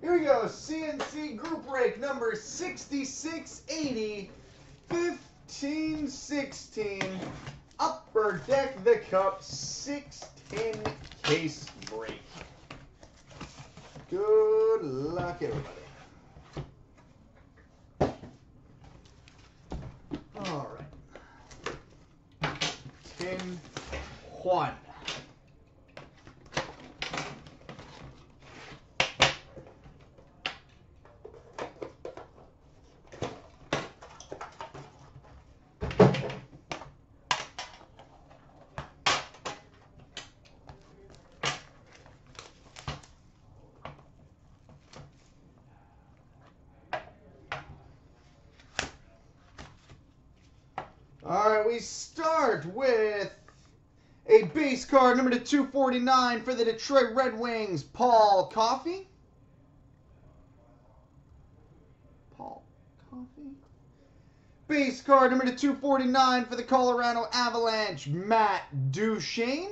Here we go, CNC group break number 6680, 1516, Upper Deck the Cup 610 case break. Good luck, everybody. All right. 10 1. We start with a base card number to 249 for the Detroit Red Wings, Paul Coffey. Paul Coffey. Base card number to 249 for the Colorado Avalanche, Matt Duchene.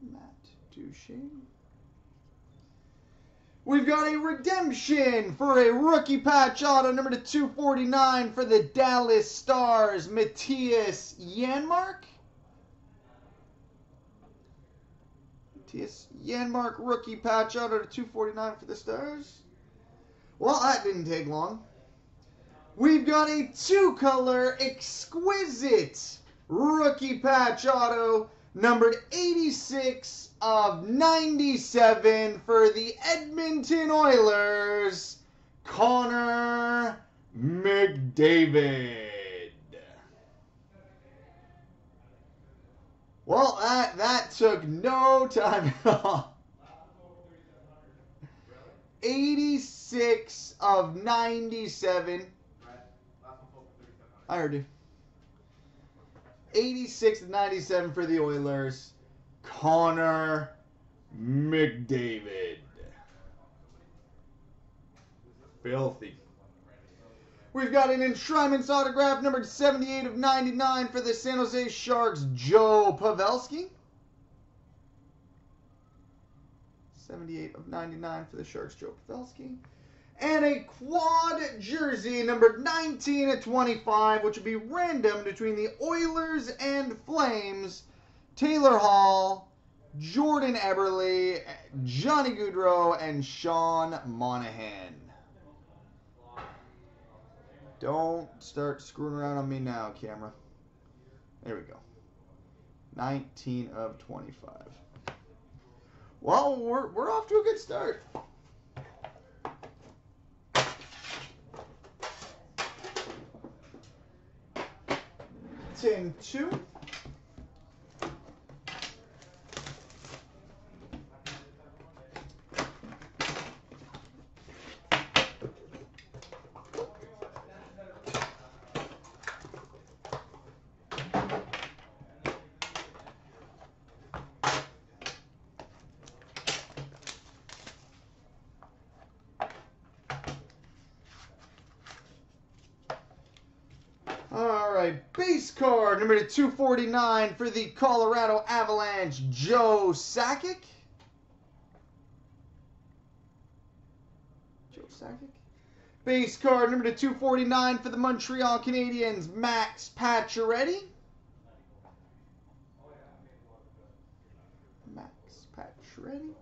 Matt Duchene. We've got a redemption for a rookie patch auto number to 249 for the Dallas Stars, Matthias Janmark. Matthias Janmark rookie patch auto to 249 for the Stars. Well, that didn't take long. We've got a two color exquisite rookie patch auto numbered 86 of 97 for the Edmonton Oilers, Connor McDavid. Well, that, that took no time at all. 86 of 97. I heard you. 86 of 97 for the Oilers. Connor McDavid. Filthy. We've got an enshrinement's autograph numbered 78 of 99 for the San Jose Sharks, Joe Pavelski. 78 of 99 for the Sharks, Joe Pavelski. And a quad jersey numbered 19 of 25, which would be random between the Oilers and Flames. Taylor Hall, Jordan Eberle, Johnny Gaudreau, and Sean Monahan. Don't start screwing around on me now, camera. There we go. 19 of 25. Well, we're, we're off to a good start. Tin two. All right, base number 249 for the Colorado Avalanche, Joe Sakic. Joe Sakic. Base card number 249 for the Montreal Canadiens, Max Pacioretty. Max Pacioretty.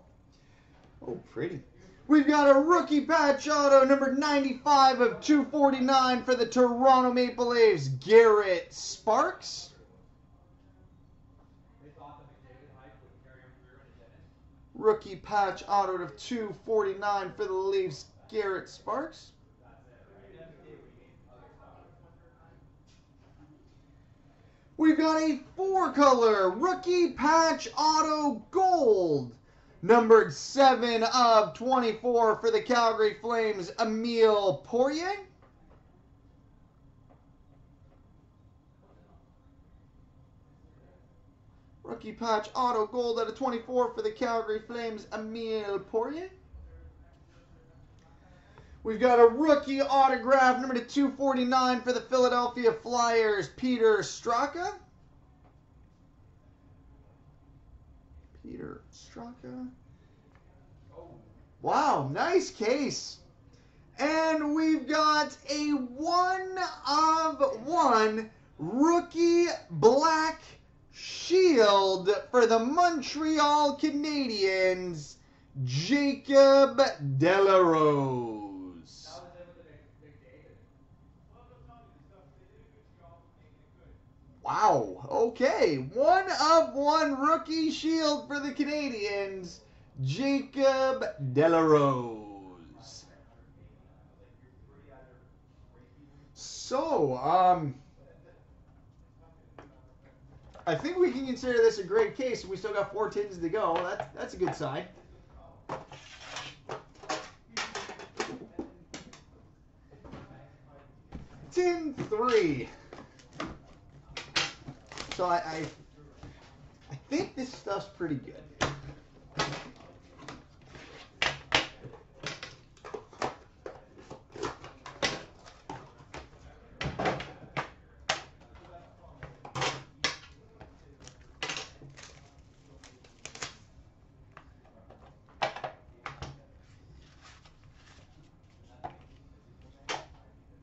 Oh, pretty. We've got a rookie patch auto number 95 of 249 for the Toronto Maple Leafs, Garrett Sparks. Rookie patch auto of 249 for the Leafs, Garrett Sparks. We've got a four color rookie patch auto gold numbered 7 of 24 for the Calgary Flames, Emile Poirier. Rookie patch auto gold out of 24 for the Calgary Flames, Emile Poirier. We've got a rookie autograph number to 249 for the Philadelphia Flyers, Peter Straka. Peter Peter Straka. Wow, nice case. And we've got a one of one rookie black shield for the Montreal Canadiens, Jacob de la Rose. Wow. Okay. One of one rookie shield for the Canadians, Jacob de la Rose. So, um, I think we can consider this a great case. We still got four tins to go. That's that's a good sign. Tin three. So I, I I think this stuff's pretty good.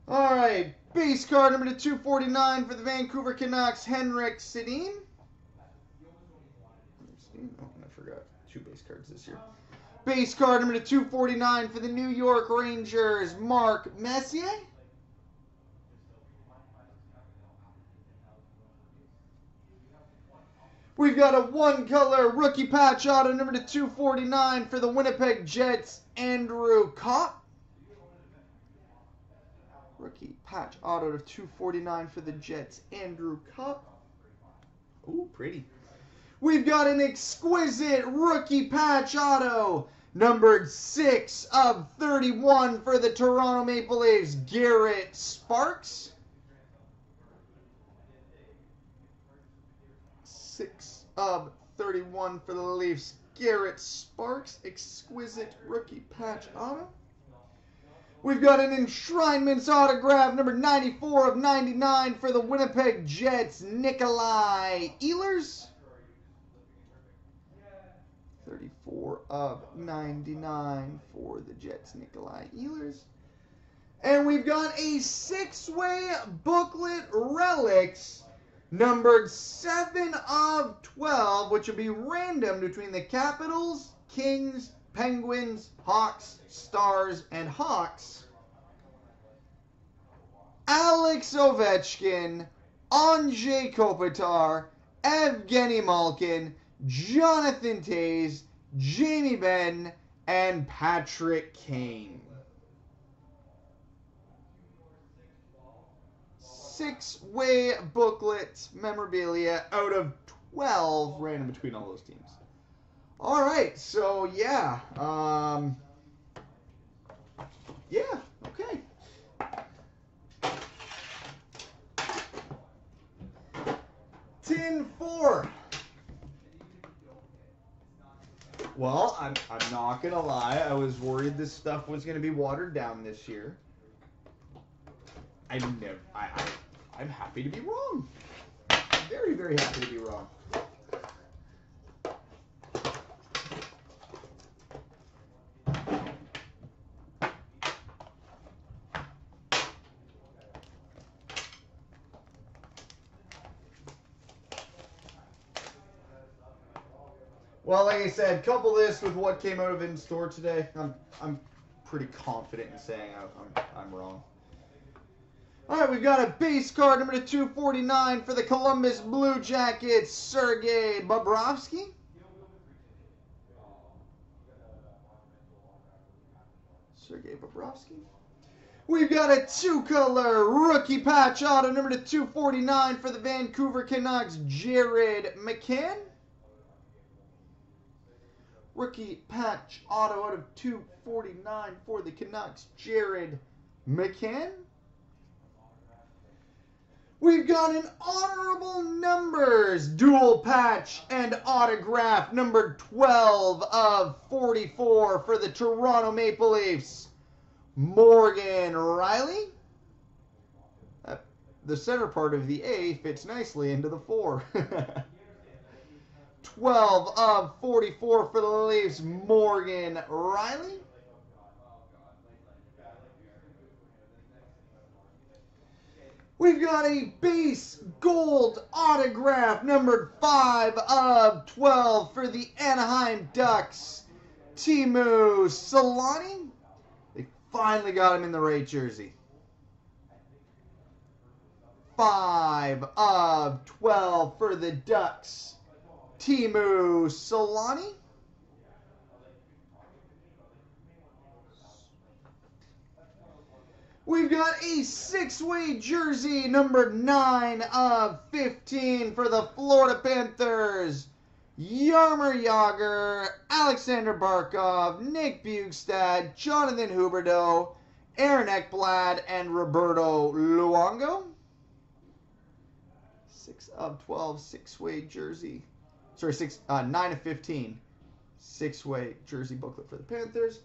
All right, base card number to 249 for the Vancouver Canucks, Henrik Sedin. Oh, I forgot two base cards this year. Base card number to 249 for the New York Rangers, Mark Messier. We've got a one color rookie patch auto number to 249 for the Winnipeg Jets, Andrew Copp. Rookie patch auto to 249 for the Jets, Andrew Copp. Ooh, pretty. We've got an exquisite rookie patch auto, numbered 6 of 31 for the Toronto Maple Leafs, Garrett Sparks. 6 of 31 for the Leafs, Garrett Sparks, exquisite rookie patch auto. We've got an enshrinement's autograph, number 94 of 99 for the Winnipeg Jets, Nikolai Ehlers. 34 of 99 for the Jets, Nikolai Ehlers. And we've got a six-way booklet relics, numbered 7 of 12, which will be random between the Capitals, Kings, Penguins, Hawks, Stars, and Hawks. Alex Ovechkin, Anze Kopitar, Evgeny Malkin, Jonathan Toews, Jamie Benn, and Patrick Kane. Six-way booklet memorabilia out of 12 random between all those teams. All right, so yeah, um, yeah, okay. Tin four. Well, I'm, I'm not gonna lie. I was worried this stuff was gonna be watered down this year. I'm never. I, I I'm happy to be wrong. Very very happy to be wrong. Well, like I said, couple this with what came out of in store today. I'm I'm pretty confident in saying I, I'm I'm wrong. All right, we've got a base card number to 249 for the Columbus Blue Jackets, Sergei Bobrovsky. Sergei Bobrovsky. We've got a two-color rookie patch auto number to 249 for the Vancouver Canucks, Jared McCann. Rookie patch auto out of 249 for the Canucks, Jared McCann. We've got an honorable numbers dual patch and autograph number 12 of 44 for the Toronto Maple Leafs, Morgan Rielly. The center part of the A fits nicely into the 4. 12 of 44 for the Leafs, Morgan Rielly. We've got a base gold autograph, numbered 5 of 12 for the Anaheim Ducks, Teemu Selanne. They finally got him in the right jersey. 5 of 12 for the Ducks, Teemu Selanne. We've got a six-way jersey, number 9 of 15 for the Florida Panthers. Jaromir Jagr, Alexander Barkov, Nick Bjugstad, Jonathan Huberdeau, Aaron Ekblad, and Roberto Luongo. 6 of 12, six-way jersey. Sorry, six, uh, 9 of 15, six-way jersey booklet for the Panthers.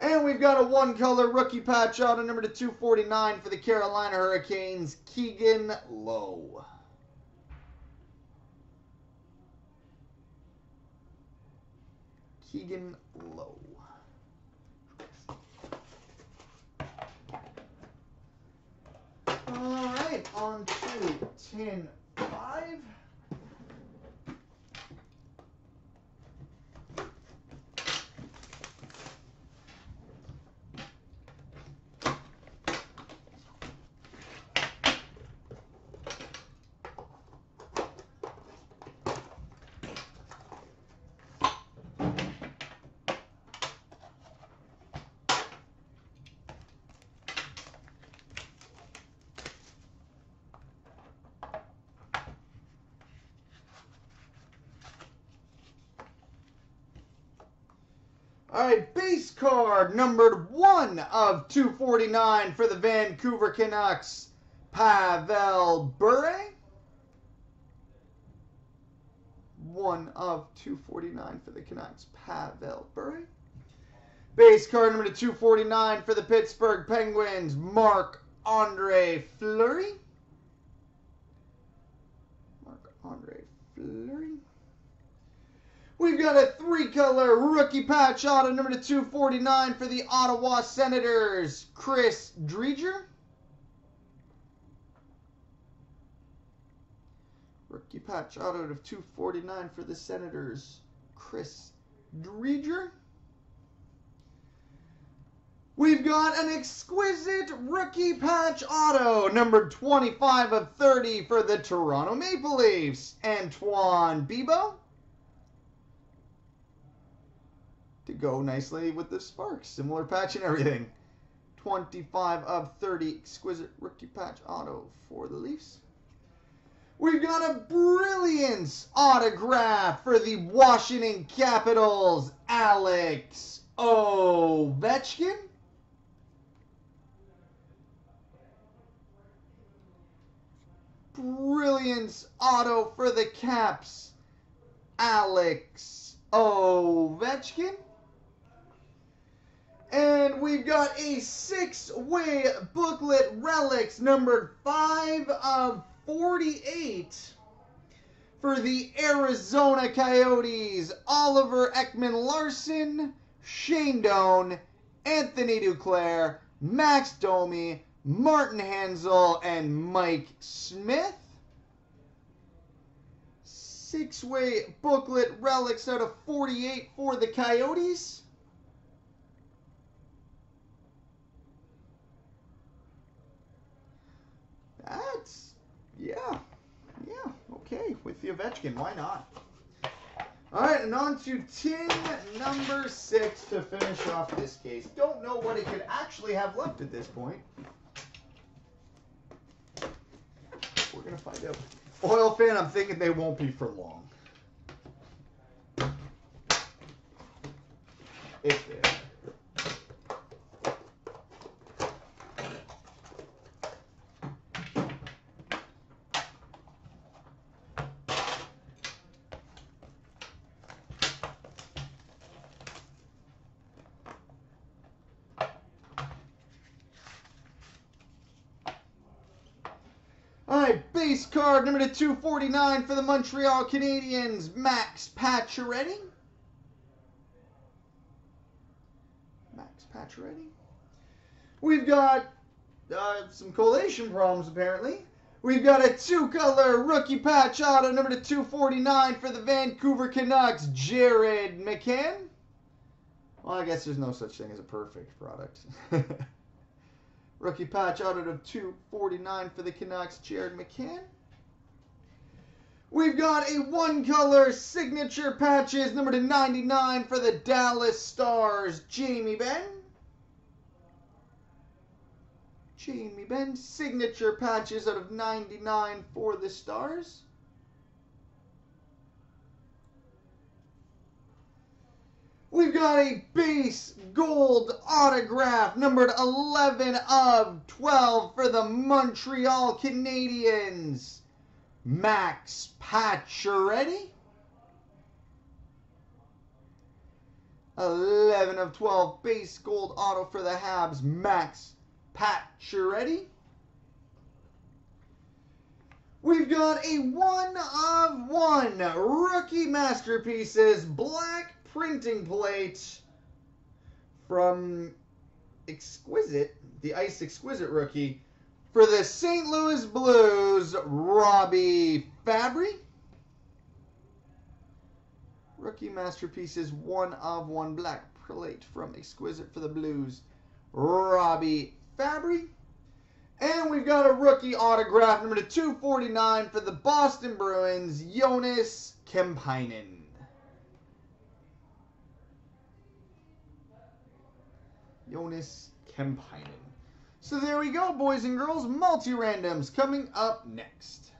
And we've got a one color rookie patch auto number to 249 for the Carolina Hurricanes, Keegan Lowe. Keegan Lowe. All right, on to 10 5. All right, base card numbered 1 of 249 for the Vancouver Canucks, Pavel Bure. 1 of 249 for the Canucks, Pavel Bure. Base card number 249 for the Pittsburgh Penguins, Marc Andre Fleury. Marc Andre Fleury. We've got a three-color rookie patch auto number to 249 for the Ottawa Senators, Chris Driedger. Rookie patch auto of 249 for the Senators, Chris Driedger. We've got an exquisite rookie patch auto, number 25 of 30 for the Toronto Maple Leafs, Antoine Bibeau. to go nicely with the Sparks. Similar patch and everything. 25 of 30 exquisite rookie patch auto for the Leafs. We've got a brilliance autograph for the Washington Capitals, Alex Ovechkin. Brilliance auto for the Caps, Alex Ovechkin. And we've got a six-way booklet relics numbered 5 of 48 for the Arizona Coyotes. Oliver Ekman-Larsson, Shane Doan, Anthony Duclair, Max Domi, Martin Hanzal, and Mike Smith. Six-way booklet relics out of 48 for the Coyotes. That's, yeah, yeah, okay, with the Ovechkin, why not? All right, and on to tin number six to finish off this case. Don't know what it could actually have left at this point. We're going to find out. Oil fan, I'm thinking they won't be for long. If they Base card number to 249 for the Montreal Canadiens, Max Pacioretty. Max Pacioretty. We've got uh, some collation problems, apparently. We've got a two-color rookie patch auto number to 249 for the Vancouver Canucks, Jared McCann. Well, I guess there's no such thing as a perfect product. Rookie patch auto of 249 for the Canucks, Jared McCann. We've got a one color signature patches, number to 99 for the Dallas Stars, Jamie Benn. Jamie Benn, signature patches out of 99 for the Stars. We've got a base gold autograph, numbered 11 of 12 for the Montreal Canadiens. Max Pacioretty. 11 of 12 base gold auto for the Habs, Max Pacioretty. We've got a one of one rookie masterpieces, black printing plate from Exquisite, the Ice Exquisite rookie, for the St. Louis Blues, Robbie Fabbri. Rookie masterpieces, one of one black plate from Exquisite for the Blues, Robbie Fabbri. And we've got a rookie autograph, number 249 for the Boston Bruins, Joonas Kemppainen. Joonas Kemppainen. So there we go, boys and girls. Multi-randoms coming up next.